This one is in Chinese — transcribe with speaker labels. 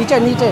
Speaker 1: 你这，你这。